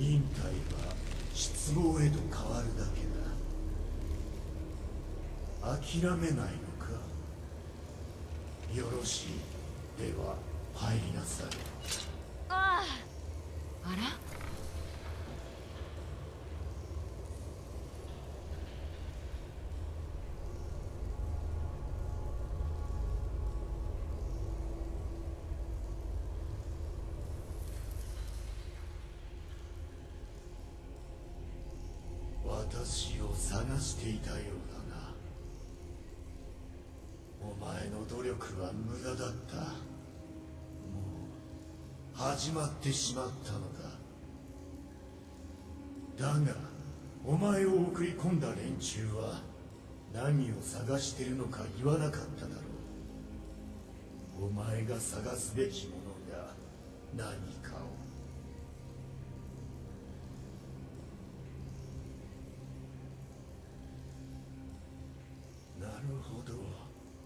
忍耐は失望へと変わるだけだ。諦めないのか。よろしい。では入りなさい。ああ。あら？私を探していたようだなお前の努力は無駄だった。もう始まってしまったのだ。だがお前を送り込んだ連中は何を探してるのか言わなかっただろう。お前が探すべきものが何かをほど。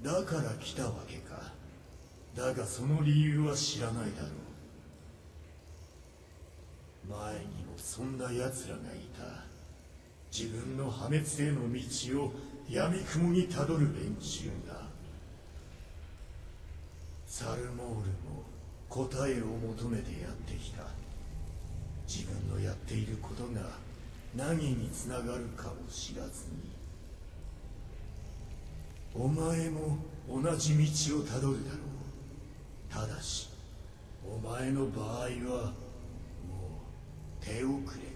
だから来たわけか。だがその理由は知らないだろう。前にもそんな奴らがいた。自分の破滅への道を闇雲にたどる連中が。サルモールも答えを求めてやってきた。自分のやっていることが何につながるかも知らずに。お前も同じ道をたどるだろう。ただしお前の場合はもう手遅れ。